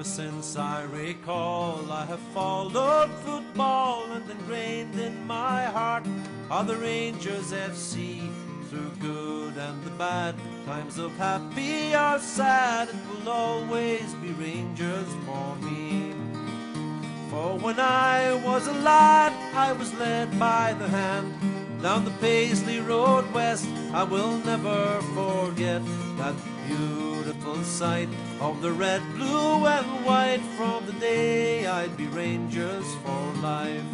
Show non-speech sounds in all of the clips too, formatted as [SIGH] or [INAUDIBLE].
Ever since I recall, I have followed football and ingrained in my heart are the Rangers FC. Through good and the bad, times of happy or sad, it will always be Rangers for me. For when I was a lad, I was led by the hand down the Paisley Road West. I will never forget that beautiful sight of the red, blue, and white from the day I'd be Rangers for life.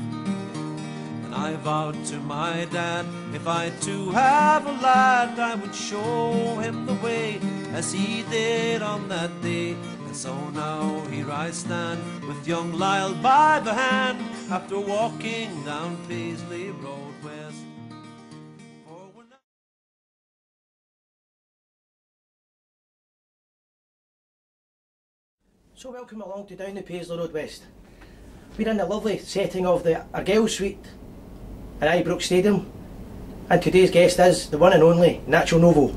And I vowed to my dad, if I too have a lad, I would show him the way as he did on that day. And so now here I stand with young Lyle by the hand after walking down Paisley Road West. So welcome along to Down the Paisley Road West. We're in the lovely setting of the Argyle Suite at Ibrox Stadium and today's guest is the one and only Nacho Novo.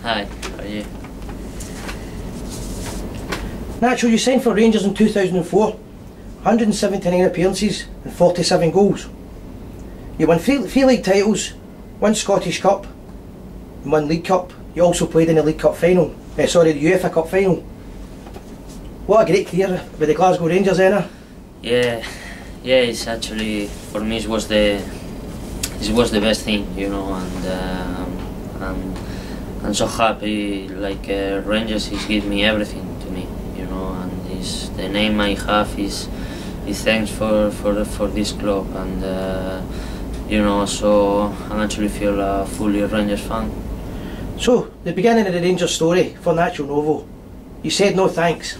Hi, how are you? Nacho, you signed for Rangers in 2004, 179 appearances and 47 goals. You won three, three league titles, one Scottish Cup one League Cup. You also played in the League Cup final, eh, sorry, the UEFA Cup final. What a great career with the Glasgow Rangers, Enna. Yeah, yeah. It's actually for me it was the it was the best thing, you know, and um, and I'm so happy. Like uh, Rangers is give me everything to me, you know, and is the name I have is is thanks for for for this club, and uh, you know, so I actually feel a fully Rangers fan. So, the beginning of the Rangers story for Nacho Novo. You said no thanks.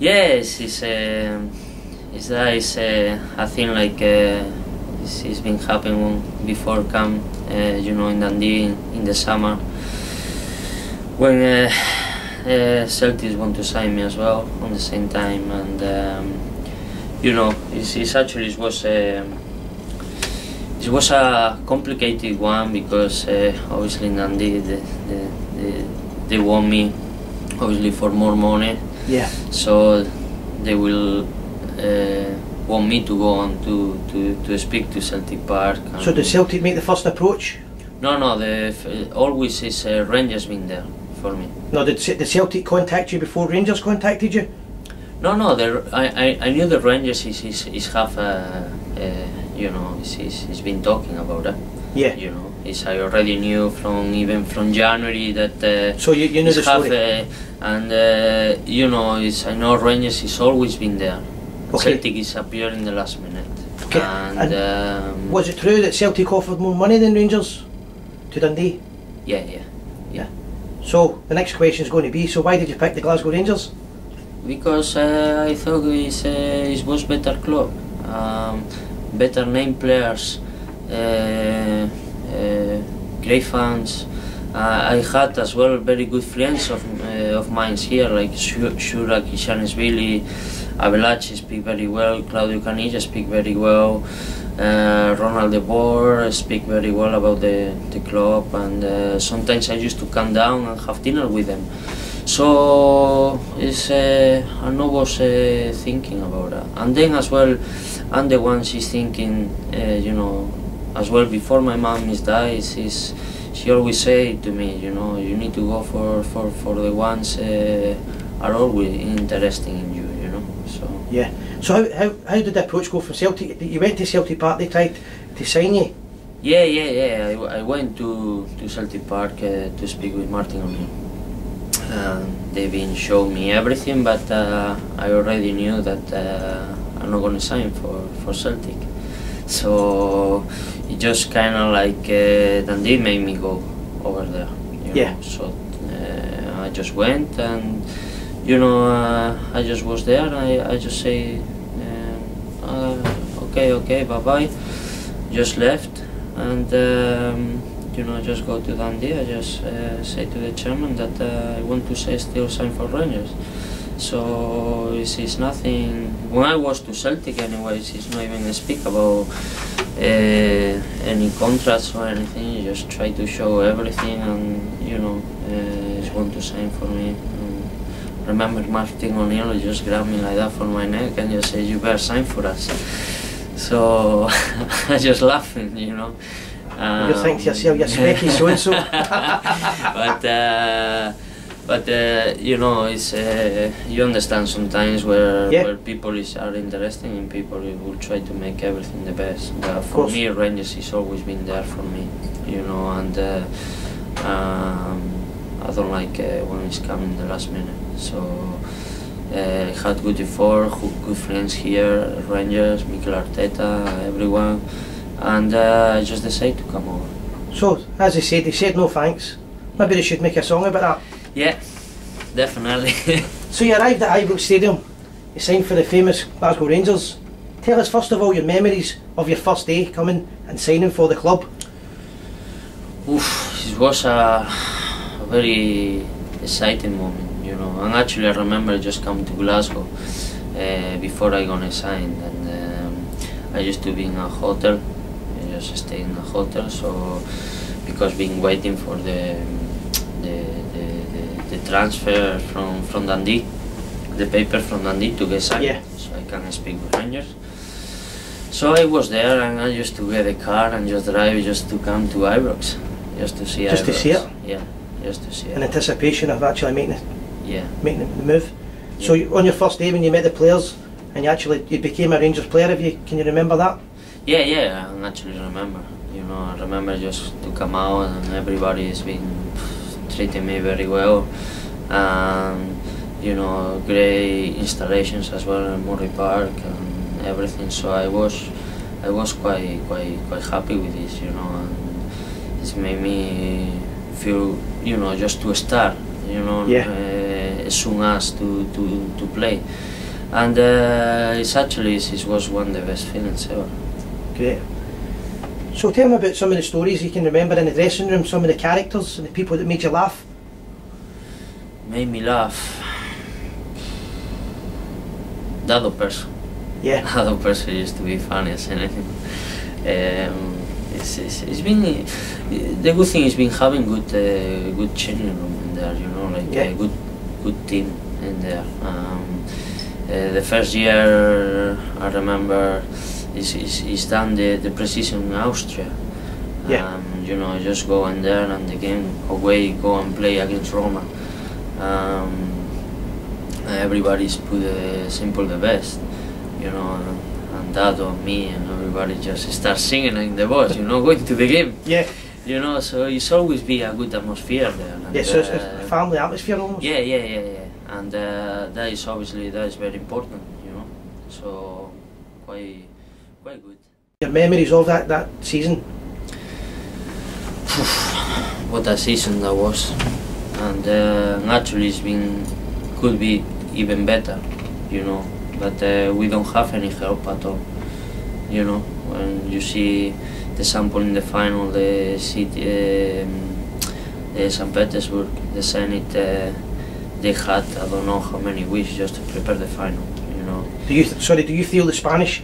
Yes, it's uh, it's that it's uh, I think like uh, it's, it's been happening before camp, uh, you know, in Dundee in, in the summer when uh, uh, Celtics want to sign me as well on the same time, and um, you know, it's, it's actually it was. Uh, it was a complicated one because obviously Dundee they, they, they, they want me obviously for more money Yeah. so they will uh, want me to go on to, to, to speak to Celtic Park. So did Celtic make the first approach? no, no, the f- always is uh, Rangers been there for me. No, did, did Celtic contact you before Rangers contacted you? No, no, the, I, I, I knew the Rangers is, is, is have a, uh, you know, is, is, is been talking about it. Yeah. You know, is I already knew from even from January that. Uh, So you, you knew is the story? uh, and uh, you know, is I know Rangers has always been there. Okay. Celtic is appear in the last minute. Okay, And, um, Was it true that Celtic offered more money than Rangers to Dundee? yeah, yeah, yeah. So the next question is going to be: So why did you pick the Glasgow Rangers? Because uh, I thought it's, uh, it was better club, um, better name players, uh, uh, great fans. I had as well very good friends of uh, of mine here, like Shu- Shura Khizanishvili, Arveladze speak very well, Claudio Caniggia speak very well, uh, Ronald De Boer speak very well about the, the club, and sometimes I used to come down and have dinner with them. So it's uh, I was uh, thinking about that, and then as well, I'm the one she's thinking, uh, you know, as well before my mom is died, she's she always say to me, you know, you need to go for for for the ones uh, are always interesting in you, you know. So Yeah. So how, how, how did the approach go from Celtic? You went to Celtic Park. They tried to sign you. yeah, yeah, yeah. I, I went to to Celtic Park uh, to speak with Martin O'Neill. Um, they've been showing me everything, but uh, I already knew that uh, I'm not gonna sign for for Celtic. So it just kind of like uh, Dundee made me go over there. Yeah. Know? So uh, I just went and you know uh, I just was there. I I just say um, uh, okay okay bye bye. Just left and. Um, you know, just go to Dundee. I just uh, say to the chairman that uh, I want to say still sign for Rangers. So it's, it's nothing. When I was to Celtic, anyways, it's not even speak about uh, any contracts or anything. You just try to show everything, and you know, uh, it's want to sign for me. And remember Martin O'Neill just grabbed me like that for my neck and just said, "You better sign for us." So [LAUGHS] I just laughing, you know. you think to yourself, you're specky so and [LAUGHS] so. but uh, but uh, you know, it's uh, you understand sometimes where Yeah. where people is are interested in people who will try to make everything the best. But for me, Rangers has always been there for me, you know, and uh, um, I don't like uh, when it's coming the last minute. So. Uh, I had good before, good good friends here, Rangers, Mikel Arteta, everyone, and uh, I just decided to come over. So, as I said, they said no thanks. Maybe they should make a song about that. Yeah, definitely. [LAUGHS] So you arrived at Ibrox Stadium, you signed for the famous Glasgow Rangers. Tell us first of all your memories of your first day coming and signing for the club. Oof, it was a very exciting moment, you know. And actually, I remember just coming to Glasgow uh, before I gonna sign, and um, I used to be in a hotel, I just stay in a hotel. So because being waiting for the transfer from from Dundee, the paper from Dundee to get signed, Yeah. so I can speak with Rangers. So I was there and I used to get a car and just drive just to come to Ibrox, just to see Just to see it? Yeah, just to see In it. anticipation of actually making it, Yeah. making the move. So you, on your first day when you met the players and you actually you became a Rangers player, have you, can you remember that? Yeah, yeah, I actually remember. You know, I remember just to come out and everybody has been treating me very well. And, you know, great installations as well in Murray Park and everything. So I was, I was quite, quite, quite happy with this, you know, and it's made me feel, you know, just to start, you know, Yeah. uh, as soon as to, to, to play. And uh, it's actually, it was one of the best feelings ever. Great. So tell me about some of the stories you can remember in the dressing room, some of the characters and the people that made you laugh. made me laugh. The other person. Yeah. The other person used to be funny as anything. Um, it's, it's, it's been the good thing is been having good uh, good changing room in there. You know, like Yeah. a good good team in there. Um, uh, the first year I remember is is, is done the the precision in Austria. Yeah. Um, you know, just go in there and the game away, go and play against Roma. Um, everybody's put the simple the best, you know, and, and Dado, me, and everybody just start singing in the bus, you know, [LAUGHS] going to the game, Yeah. you know. So it's always be a good atmosphere there. And, Yeah, so it's a uh, family atmosphere almost. yeah, yeah, yeah, yeah, and uh, that is obviously that is very important, you know. So quite, quite good. Your memories of that, that season. [SIGHS] what a season that was, and uh, naturally it's been could be even better, you know. But uh, we don't have any help at all, you know. When you see the sample in the final, the city, um, the St. Petersburg, the Zenit, uh, they had I don't know how many weeks just to prepare the final, you know. Do you sorry? Do you feel the Spanish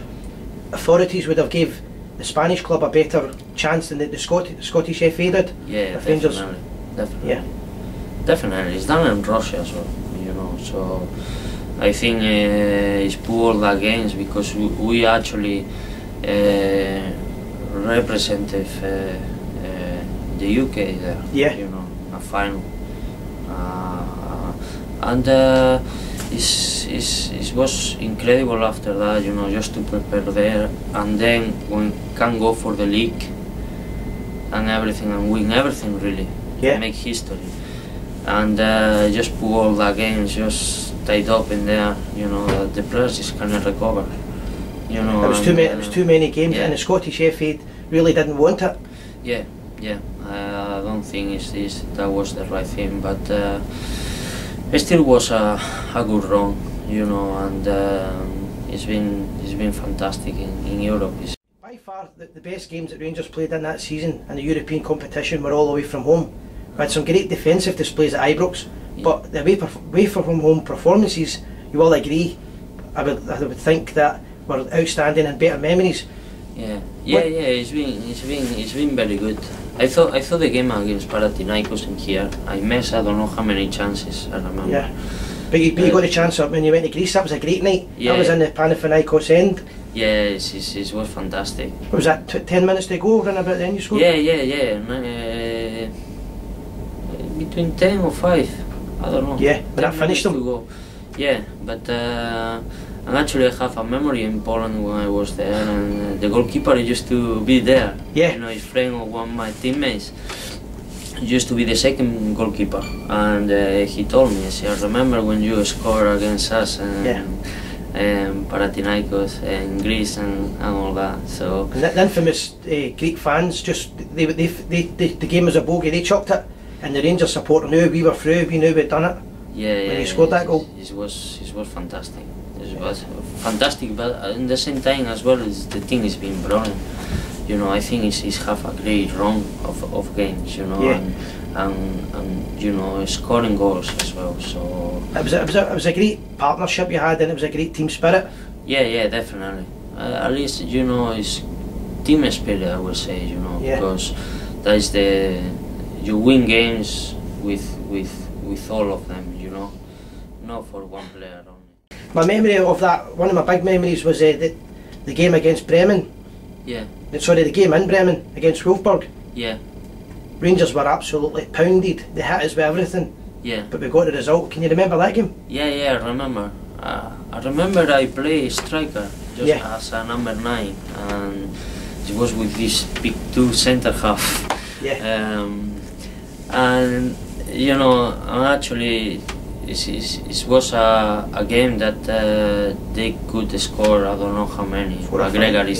authorities would have gave the Spanish club a better chance than the, the Scot- Scottish FA did? Yeah, Rangers- definitely, definitely. Yeah. Definitely, it's done in Russia as well, you know. So I think uh, it's poor against because we, we actually uh, represented uh, uh, the UK there, Yeah. you know, a final. Uh, and uh, it's, it's, it was incredible after that, you know, just to prepare there and then when can go for the league and everything and win everything really Yeah. make history and uh, just put all the games just tied up in there you know that the players just cannot recover you know It was too and, many. It was uh, too many games, yeah. and the Scottish FA really didn't want it. yeah yeah I, I don't think it's, it's, that was the right thing but uh, it still was a, a good run you know and um, it's been it's been fantastic in, in Europe it's, By far, the, the best games that Rangers played in that season in the European competition were all away from home. We had some great defensive displays at Ibrox, Yeah. but the away, away from home performances, you all agree, I would, I would think that were outstanding and better memories. Yeah, yeah, What- yeah. It's been, it's been, it's been very good. I thought, I thought the game against Panathinaikos in here, I missed I don't know how many chances. I remember. Yeah. But you, but you got the chance when you went to Greece. That was a great night. Yeah. That was in the Panathinaikos end. Yeah, it's, it's, it was fantastic. What was that? T- Ten minutes to go. Run about then you scored. Yeah, yeah, yeah. Uh, between 10 or 5. I don't know. Yeah, but 10 that finished them. Yeah, but uh, and actually I have a memory in Poland when I was there, and uh, the goalkeeper used to be there. Yeah. You know, his friend or one of my teammates used to be the second goalkeeper, and uh, he told me, I remember when you scored against us and, Yeah. and Panathinaikos and Greece and, and all that. So And the, infamous uh, Greek fans just they, they, they, they, the game was a bogey. They chucked it, and the Rangers supporter knew we were through. We knew we'd done it. Yeah, yeah. When he scored that goal. It was it was fantastic. It was fantastic, but at the same time as well, the team is being brilliant. You know, I think it's, it's have a great run of, of games. You know, Yeah. and, and and you know scoring goals as well. So It was, a, it was a, it was a great partnership you had, and it was a great team spirit. yeah, yeah, definitely. Uh, at least you know it's team spirit. I would say you know Yeah. because that is the you win games with with with all of them. You know, not for one player. My memory of that, one of my big memories was uh, the, the game against Bremen. Yeah, Sorry, the game in Bremen against Wolfsburg. yeah, Rangers were absolutely pounded. They hit us with everything, yeah. but we got the result. Can you remember that game? Yeah, yeah, I remember. Uh, I remember I play striker just Yeah. as a number nine, and it was with this big two center half. Yeah. Um, and you know, and actually, it was a, a game that uh, they could score. I don't know how many. For or five, McGregor yeah.